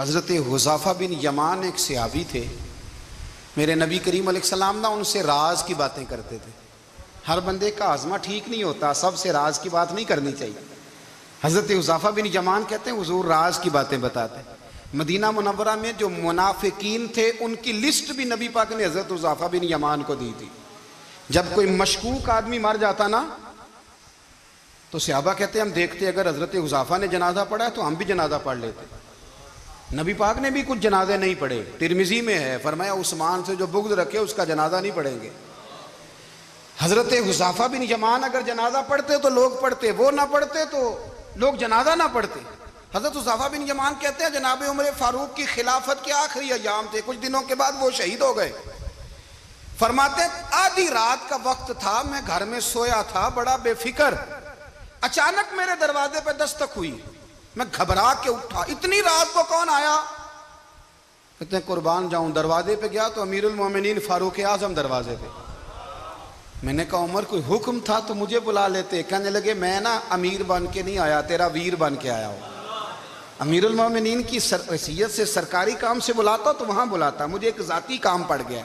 हज़रत हुजाफ़ा बिन यमान एक सियाबी थे। मेरे नबी करीम सलाम ना उनसे राज की बातें करते थे। हर बंदे का आज़मा ठीक नहीं होता, सबसे राज की बात नहीं करनी चाहिए। हज़रत हुजाफ़ा बिन यमान कहते हैं, हजूर, राज की बातें बताते मदीना मुनवरा में जो मुनाफिकीन थे, उनकी लिस्ट भी नबी पाक ने हज़रत हुजाफ़ा बिन यमान को दी थी। जब कोई मशकूक आदमी मर जाता ना तो सियाबा कहते हम देखते अगर हज़रत हुजाफ़ा ने जनाजा पढ़ा है तो हम भी जनाजा पढ़ लेते नबी पाक ने भी कुछ जनाजे नहीं पढ़े। तिरमिजी में है। फरमाया, उस्मान से जो बुग्ध रखे, उसका जनाजा नहीं पढ़ेंगे। हज़रत हुजाफ़ा बिन यमान अगर जनाजा पढ़ते तो लोग पढ़ते, वो ना पढ़ते तो लोग जनाजा ना पढ़ते। हज़रत हुजाफ़ा बिन यमान कहते हैं, जनाब उमर फारूक की खिलाफत के आखिरी अयाम थे। कुछ दिनों के बाद वो शहीद हो गए। फरमाते आधी रात का वक्त था, मैं घर में सोया था, बड़ा बेफिक्र। अचानक मेरे दरवाजे पर दस्तक हुई। मैं घबरा के उठा। इतनी रात को कौन आया? कहते कुर्बान जाऊँ, दरवाजे पे गया तो अमीरुल मोमिनीन, फारूक आज़म दरवाजे पे। मैंने कहा, उमर, कोई हुक्म था तो मुझे बुला लेते। कहने लगे, मैं ना अमीर बन के नहीं आया, तेरा वीर बन के आया हूँ। अमीरुल मोमिनीन की हैसियत से सरकारी काम से बुलाता तो वहाँ बुलाता, मुझे एक जाती काम पड़ गया।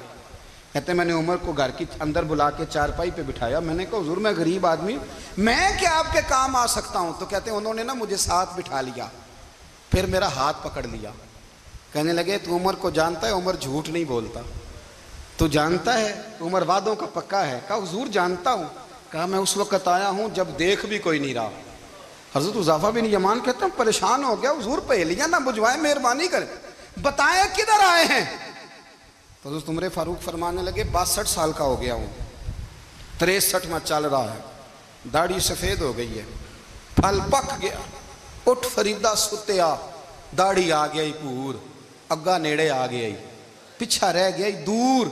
कहते मैंने उमर को घर की अंदर बुला के चारपाई पे बिठाया। मैंने कहा, हजूर, मैं गरीब आदमी, मैं क्या आपके काम आ सकता हूँ? तो कहते उन्होंने ना मुझे साथ बिठा लिया, फिर मेरा हाथ पकड़ लिया। कहने लगे, तू उमर को जानता है, उमर झूठ नहीं बोलता। तू जानता है, उमर वादों का पक्का है। कहा, हजूर, जानता हूँ। कहा, मैं उस वक्त आया हूँ, जब देख भी कोई नहीं रहा। हज़रत उजाफा बिन यमान कहते परेशान हो गया, हजूर, पहलियाँ ना बुझवाए, मेहरबानी कर। बताए, किधर आए हैं? तो दोस्त, उमर फारूक फरमाने लगे, बासठ साल का हो गया हूँ। तिरसठ में चल रहा है। दाढ़ी सफ़ेद हो गई है। फल पक गया। उठ फरीदा सुत्या दाढ़ी आ गई पूर। अग्गा नेड़े आ गया। पिछा रह गया। दूर।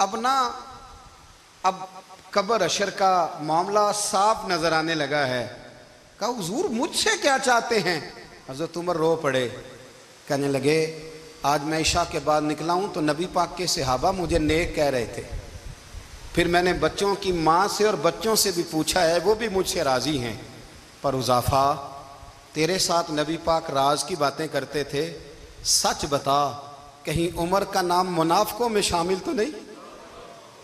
अब ना, अब कबर अशर का मामला साफ़ नज़र आने लगा है। कहा, हजूर, मुझसे क्या चाहते हैं? हज़रत उमर रो पड़े। कहने लगे आज मैं ईशा के बाद निकला हूँ तो नबी पाक के सहाबा मुझे नेक कह रहे थे। फिर मैंने बच्चों की माँ से और बच्चों से भी पूछा है, वो भी मुझसे राज़ी हैं। पर उजाफा, तेरे साथ नबी पाक राज की बातें करते थे। सच बता, कहीं उमर का नाम मुनाफकों में शामिल तो नहीं?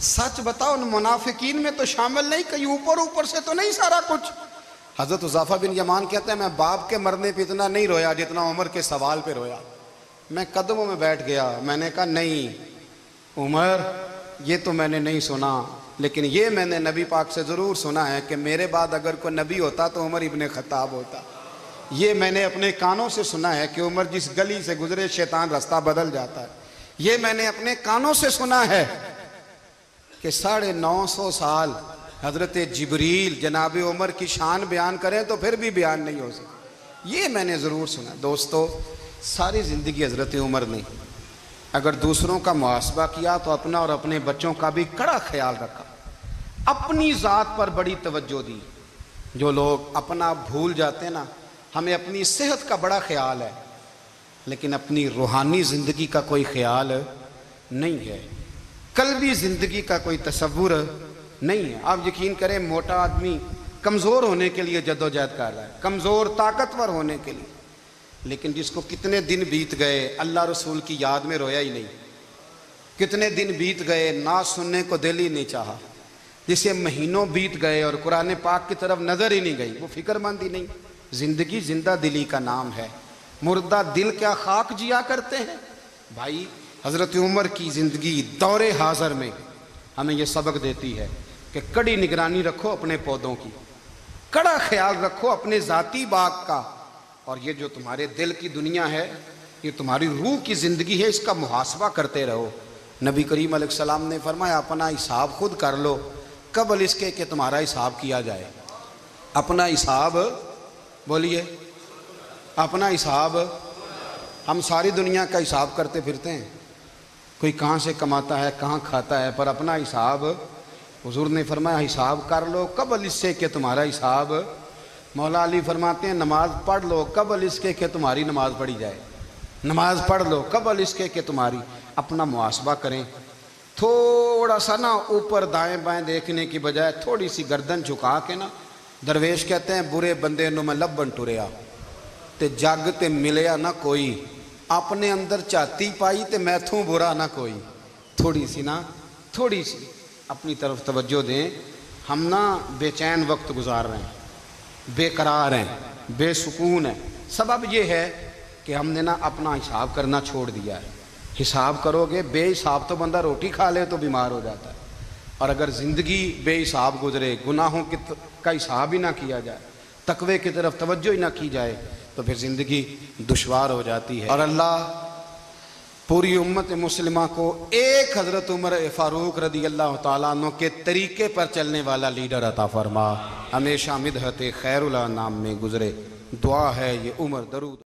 सच बता, उन मुनाफिकीन में तो शामिल नहीं, कहीं ऊपर ऊपर से तो नहीं सारा कुछ। हज़रत उजाफा बिन यमान कहते हैं, मैं बाप के मरने पर इतना नहीं रोया जितना उमर के सवाल पर रोया। मैं कदमों में बैठ गया। मैंने कहा, नहीं, उमर, ये तो मैंने नहीं सुना, लेकिन ये मैंने नबी पाक से ज़रूर सुना है कि मेरे बाद अगर कोई नबी होता तो उमर इबन ख़ताब होता। ये मैंने अपने कानों से सुना है कि उमर जिस गली से गुजरे, शैतान रास्ता बदल जाता है। ये मैंने अपने कानों से सुना है कि साढ़े नौ सौ साल हज़रत जबरील जनाब उमर की शान बयान करें तो फिर भी बयान नहीं हो सकता। ये मैंने ज़रूर सुना। दोस्तों, सारी ज़िंदगी हज़रत उमर ने अगर दूसरों का मुआसबा किया तो अपना और अपने बच्चों का भी कड़ा ख्याल रखा। अपनी ज़ात पर बड़ी तवज्जो दी। जो लोग अपना भूल जाते ना, हमें अपनी सेहत का बड़ा ख्याल है। लेकिन अपनी रूहानी ज़िंदगी का कोई ख्याल नहीं है। कल भी ज़िंदगी का कोई तस्वुर नहीं है। आप यकीन करें, मोटा आदमी कमज़ोर होने के लिए जद्दोजहद कर रहा है, कमज़ोर, ताकतवर होने के लिए। लेकिन जिसको कितने दिन बीत गए, अल्लाह रसूल की याद में रोया ही नहीं। कितने दिन बीत गए, ना सुनने को दिल ही नहीं चाहा। जिसे महीनों बीत गए और कुरान पाक की तरफ़ नज़र ही नहीं गई, वो फिक्रमंद ही नहीं। ज़िंदगी ज़िंदा दिली का नाम है। मुर्दा दिल क्या खाक जिया करते हैं? भाई, हज़रत उमर की ज़िंदगी दौरे हाजर में हमें यह सबक देती है कि कड़ी निगरानी रखो अपने पौधों की। कड़ा ख्याल रखो अपने ज़ाती बाग का। और ये जो तुम्हारे दिल की दुनिया है, ये तुम्हारी रूह की ज़िंदगी है, इसका मुहासबा करते रहो। नबी करीम सलाम ने फरमाया, अपना हिसाब खुद कर लो, कबल इसके कि तुम्हारा हिसाब किया जाए। अपना हिसाब, बोलिए, अपना हिसाब, हम सारी दुनिया का हिसाब करते फिरते हैं। कोई कहाँ से कमाता है, कहाँ खाता है, पर अपना हिसाब हुजूर ने फरमाया, हिसाब कर लो, कबल इससे कि तुम्हारा हिसाब। मौला अली फरमाते हैं, नमाज़ पढ़ लो, कबल इसके कि तुम्हारी नमाज़ पढ़ी जाए। नमाज़ पढ़ लो, कबल इसके कि तुम्हारी। अपना मुआसबा करें। थोड़ा सा ना ऊपर दाएँ बाएँ देखने की बजाय थोड़ी सी गर्दन झुका के ना, दरवेश कहते हैं, बुरे बंदे नु मैं लभन टुरया। ते जग ते मिलया ना कोई। अपने अंदर चाती पाई तो मैथों बुरा ना कोई। थोड़ी सी ना, थोड़ी सी। अपनी तरफ़ तवज्जो दें। हम ना बेचैन वक्त गुजार रहे हैं, बेकरार हैं, बेसुकून हैं। सबब ये है कि हमने ना अपना हिसाब करना छोड़ दिया है। हिसाब करोगे, बेहिसाब तो बंदा रोटी खा ले तो बीमार हो जाता है। और अगर ज़िंदगी बेहिसाब गुजरे, गुनाहों के का हिसाब ही ना किया जाए, तकवे की तरफ़ तवज्जो ही ना की जाए तो फिर ज़िंदगी दुशवार हो जाती है। और अल्लाह पूरी उम्मत मुसलिमा को एक हज़रत उमर फ़ारूक रदी अल्लाह तु के तरीके पर चलने वाला लीडर अता फरमा। हमेशा मिदहत खैरुल्ला नाम में गुजरे। दुआ है ये उमर दरूद।